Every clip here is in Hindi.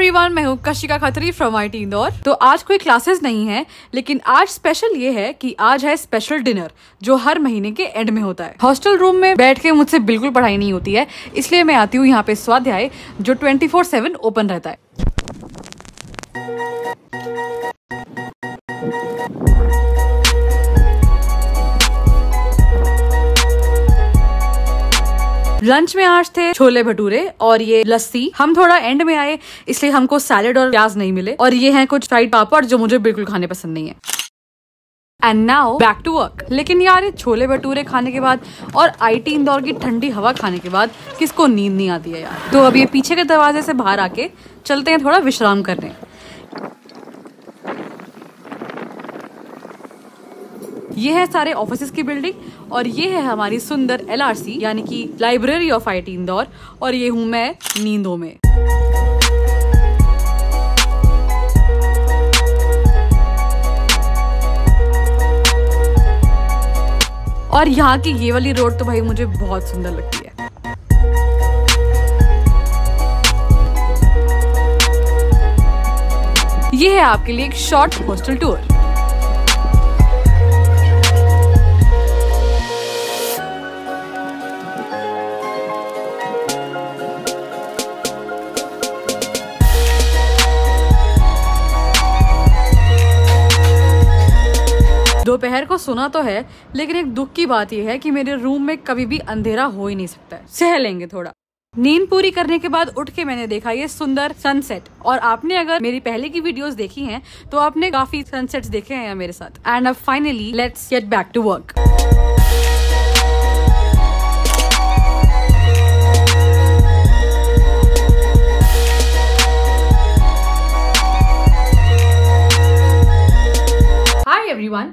एवरीवन मैं हूँ Kashika Khatri from I T Indore तो आज कोई क्लासेस नहीं है, लेकिन आज स्पेशल ये है कि आज है स्पेशल डिनर जो हर महीने के एंड में होता है। हॉस्टल रूम में बैठ के मुझसे बिल्कुल पढ़ाई नहीं होती है, इसलिए मैं आती हूँ यहाँ पे स्वाध्याय, जो ट्वेंटी फोर सेवन ओपन रहता है। लंच में आज थे छोले भटूरे और ये लस्सी। हम थोड़ा एंड में आए, इसलिए हमको सैलेड और प्याज नहीं मिले। और ये हैं कुछ फ्राइड पापड़ जो मुझे बिल्कुल खाने पसंद नहीं है। And now back to work लेकिन यार, ये छोले भटूरे खाने के बाद और आईटी इंदौर की ठंडी हवा खाने के बाद किसको नींद नहीं आती है यार? तो अब ये पीछे के दरवाजे से बाहर आके चलते हैं, थोड़ा विश्राम करने। ये है सारे ऑफ़िस की बिल्डिंग और ये है हमारी सुंदर एलआरसी यानी कि लाइब्रेरी ऑफ़ आईटी इंदौर और ये हूँ मैं नींदों में। और यहाँ की ये वाली रोड तो भाई मुझे बहुत सुंदर लगती है। ये है आपके लिए एक शॉर्ट होस्टल टूर दोपहर को सुना तो है, लेकिन एक दुख की बात यह है कि मेरे रूम में कभी भी अंधेरा हो ही नहीं सकता है। सह लेंगे थोड़ा। नींद पूरी करने के बाद उठ के मैंने देखा ये सुंदर सनसेट और आपने अगर मेरी पहले की वीडियोस देखी हैं तो आपने काफ़ी सनसेट्स देखे हैं मेरे साथ। एंड अब finally let's get back to work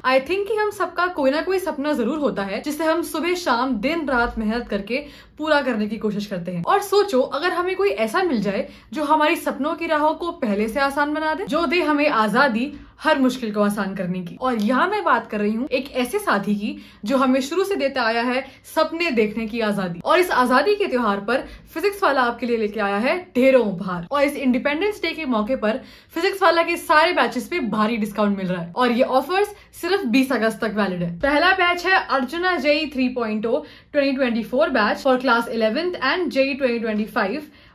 I think कि हम सबका कोई ना कोई सपना ज़रूर होता है, जिसे हम सुबह, शाम, दिन, रात मेहनत करके पूरा करने की कोशिश करते हैं। और सोचो, अगर हमें कोई ऐसा मिल जाए, जो हमारी सपनों की राहों को पहले से आसान बना दे, जो दे हमें आज़ादी हर मुश्किल को आसान करने की। और यहाँ मैं बात कर रही हूँ एक ऐसे साथी की, जो हमें शुरू से देता आया है सपने देखने की आज़ादी। और इस आज़ादी के त्योहार पर फिजिक्स वाला आपके लिए लेके आया है ढेरों उपहार। और इस इंडिपेंडेंस डे के मौके पर फिजिक्स वाला के सारे बैचेस पे भारी डिस्काउंट मिल रहा है। और ये ऑफर्स सिर्फ़ 20 अगस्त तक वैलिड है। पहला बैच है Arjuna JEE three point twenty twenty four batch for class eleventh and JEE twenty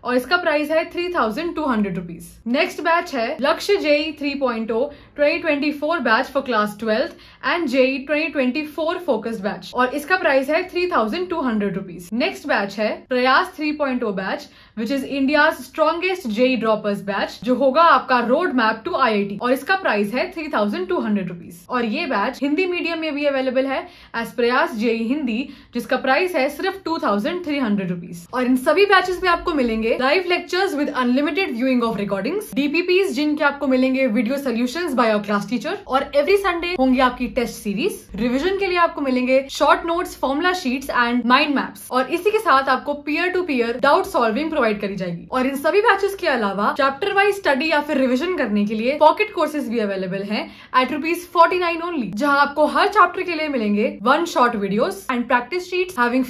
और इसका प्राइस है three thousand two hundred rupees next batch है Lakshya JEE three point O twenty twenty four batch for class twelfth and JEE twenty twenty four focused batch और इसका प्राइस है three thousand two hundred rupees next batch है Prayas three point O batch which is India strongest JEE droppers batch जो होगा आपका road map to I I T और इसका प्राइस है three thousand two hundred rupees और ये बैच हिंदी मीडियम में भी अवेलेबल है एज प्रयास जेई हिंदी जिसका प्राइस है सिर्फ़ two thousand three hundred rupees और इन सभी बैचेस में आपको मिलेंगे live lectures with unlimited viewing of recordings DPPs जिनके आपको मिलेंगे video solution by your class teacher और एवरी संडे होंगे आपकी टेस्ट सीरीज़ रिविजन के लिए आपको मिलेंगे short notes formula sheets and mind maps और इसी के साथ आपको peer to peer doubt solving provide करी जाएगी। और इन सभी बैचेस के अलावा चैप्टर वाइज स्टडी या फिर रिविजन करने के लिए पॉकेट कोर्सेज भी अवेलेबल हैं at rupees forty nine only जहाँ आपको हर चैप्टर के लिए मिलेंगे one short videos and practice sheets having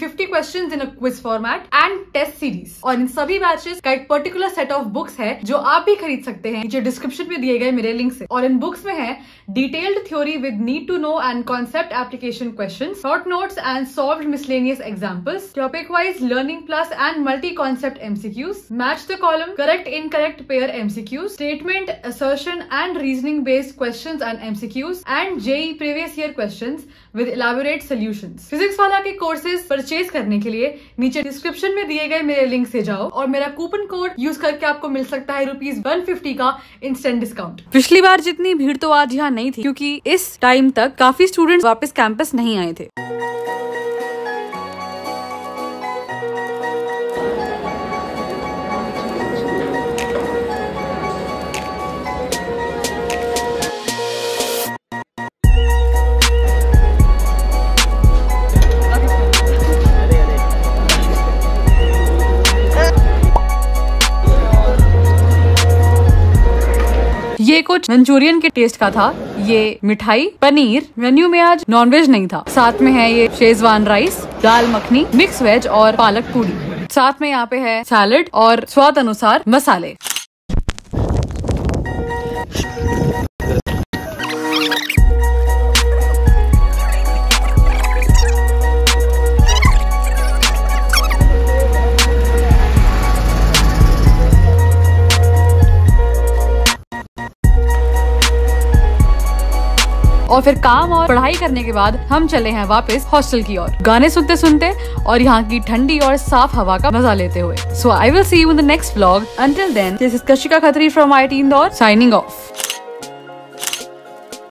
in a quiz format and test series और इन सभी पैचेस का एक पर्टिकुलर सेट ऑफ़ बुक्स है, जो आप भी खरीद सकते हैं। जो डिस्क्रिप्शन में दिए गए मेरे लिंक से। और इन बुक्स में है detailed theory with need to know and concept application question short notes and solve miscellaneous examples topic wise learning plus and multi concept MCQs match the column correct in correct pair MCQs statement assertion and reasoning based question and MCQs and J previous year question with elaborate solution physics वाला के कोर्सेज परचेज करने के लिए नीचे डिस्क्रिप्शन में दिए गए मेरे लिंक से जाओ। और मेरे कूपन कोड यूज़ करके आपको मिल सकता है रुपीज़ वन फिफ्टी का इंस्टेंट डिस्काउंट पिछली बार जितनी भीड़ तो आज यहाँ नहीं थी, क्योंकि इस टाइम तक काफ़ी स्टूडेंट वापस कैंपस नहीं आए थे। ये कुछ मंचूरियन के टेस्ट का था। ये मिठाई, पनीर मेन्यू में आज नॉनवेज नहीं था। साथ में है ये Schezwan rice dal makhani mix veg और पालक पूरी साथ में यहाँ पे है सैलड और स्वाद अनुसार मसाले। और फिर काम और पढ़ाई करने के बाद हम चले हैं वापस हॉस्टल की ओर। गाने सुनते सुनते और यहाँ की ठंडी और साफ़ हवा का मज़ा लेते हुए। So I will see you in the next blog until then this is Kashika Khatri from I T Indore signing off